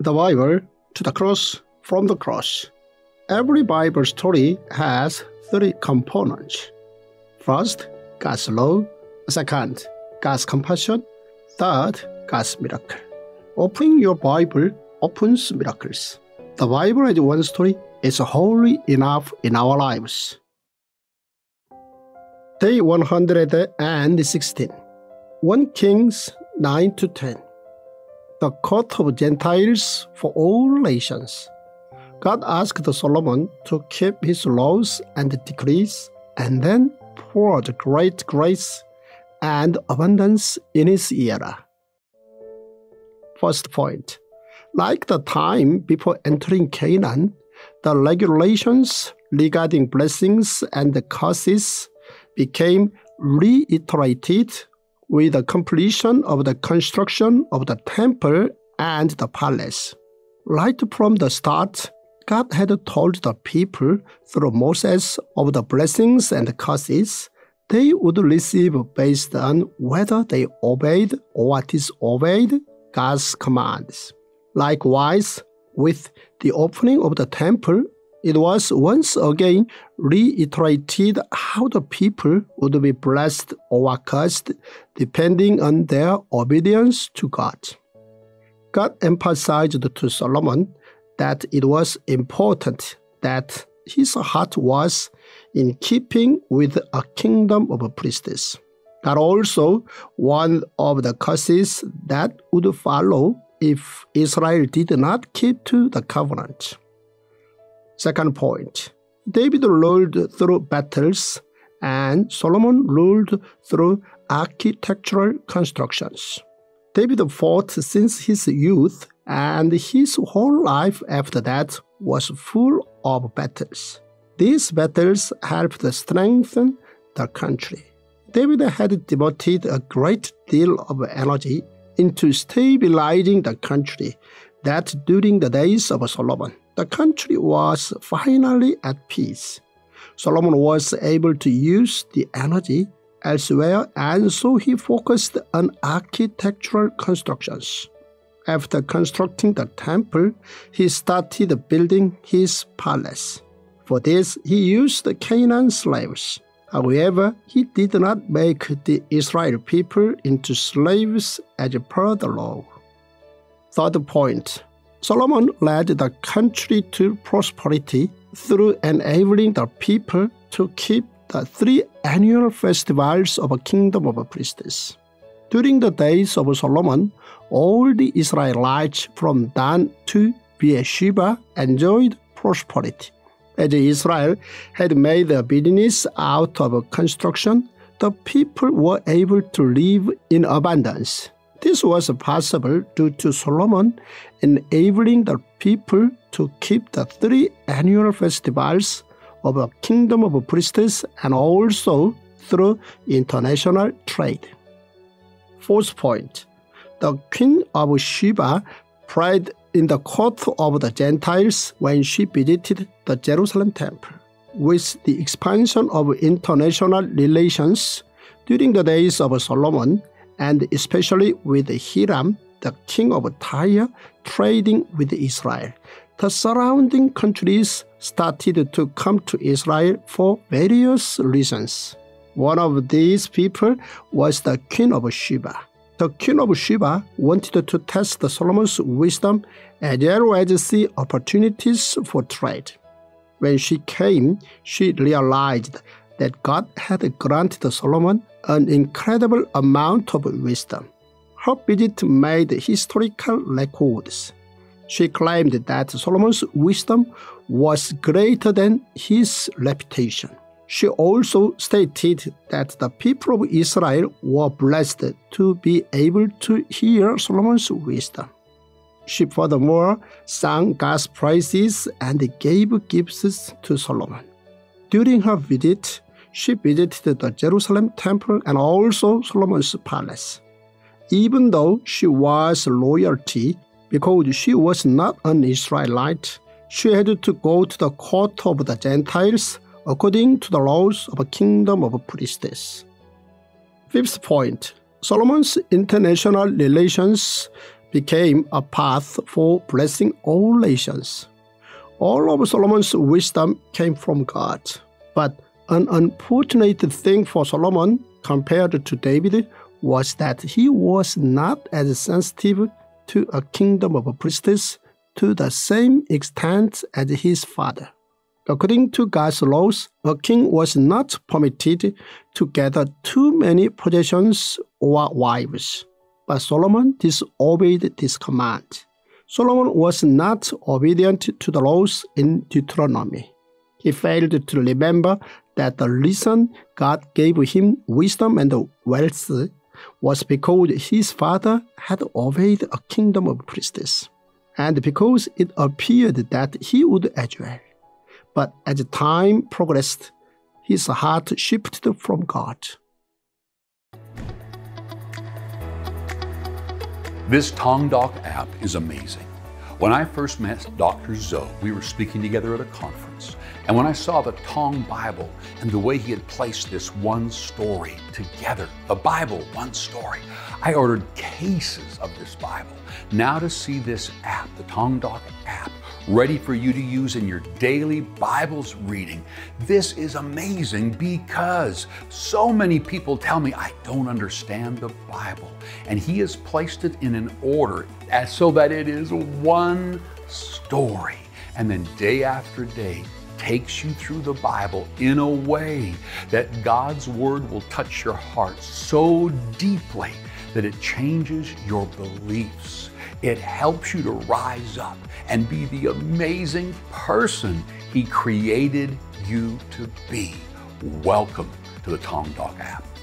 the Bible to the cross from the cross. Every Bible story has three components. First, God's law. Second, God's compassion. Third, God's miracle. Opening your Bible opens miracles. The Bible as one story is wholly enough in our lives. Day 116. 1 Kings 9 to 10. The court of Gentiles for all nations. God asked Solomon to keep his laws and decrees and then poured great grace and abundance in his era. First point like the time before entering Canaan, the regulations regarding blessings and curses became reiterated with the completion of the construction of the temple and the palace. Right from the start, God had told the people through Moses of the blessings and curses they would receive based on whether they obeyed or disobeyed God's commands. Likewise, with the opening of the temple, it was once again reiterated how the people would be blessed or cursed depending on their obedience to God. God emphasized to Solomon that it was important that his heart was in keeping with a kingdom of priests. God also one of the curses that would follow if Israel did not keep to the covenant. Second point David ruled through battles, and Solomon ruled through architectural constructions. David fought since his youth, and his whole life after that was full of battles. These battles helped strengthen the country. David had devoted a great deal of energy into stabilizing the country that during the days of Solomon, the country was finally at peace. Solomon was able to use the energy elsewhere, and so he focused on architectural constructions. After constructing the temple, he started building his palace. For this, he used Canaan slaves. However, he did not make the Israel people into slaves as per the law. Third point Solomon led the country to prosperity through enabling the people to keep the three annual festivals of a kingdom of priests. During the days of Solomon, all the Israelites from Dan to Beersheba enjoyed prosperity. As Israel had made a business out of construction, the people were able to live in abundance. This was possible due to Solomon enabling the people to keep the three annual festivals of the kingdom of priests and also through international trade. Fourth point the Queen of Sheba prayed in the court of the Gentiles when she visited the Jerusalem temple. With the expansion of international relations during the days of Solomon, and especially with Hiram, the king of Tyre, trading with Israel. The surrounding countries started to come to Israel for various reasons. One of these people was the king of Sheba. The king of Sheba wanted to test Solomon's wisdom as well as see opportunities for trade. When she came, she realized that God had granted Solomon an incredible amount of wisdom. Her visit made historical records. She claimed that Solomon's wisdom was greater than his reputation. She also stated that the people of Israel were blessed to be able to hear Solomon's wisdom. She furthermore sang God's praises and gave gifts to Solomon. During her visit, she visited the Jerusalem temple and also Solomon's palace. Even though she was royalty, because she was not an Israelite, she had to go to the court of the Gentiles according to the laws of a kingdom of priests. Fifth point Solomon's international relations became a path for blessing all nations. All of Solomon's wisdom came from God. But an unfortunate thing for Solomon compared to David was that he was not as sensitive to a kingdom of priests to the same extent as his father. According to God's laws, a king was not permitted to gather too many possessions or wives. But Solomon disobeyed this command. Solomon was not obedient to the laws in Deuteronomy. He failed to remember that the reason God gave him wisdom and wealth was because his father had obeyed a kingdom of priests, and because it appeared that he would as well. But as time progressed, his heart shifted from God. This Tongdok app is amazing. When I first met Dr. Zoh, we were speaking together at a conference. And when I saw the Tong Bible and the way he had placed this one story together, the Bible, one story, I ordered cases of this Bible. Now to see this app, the Tongdok app, ready for you to use in your daily Bible's reading. This is amazing because so many people tell me I don't understand the Bible. And He has placed it in an order so that it is one story. And then day after day, takes you through the Bible in a way that God's Word will touch your heart so deeply that it changes your beliefs. It helps you to rise up and be the amazing person He created you to be. Welcome to the Tongdok app.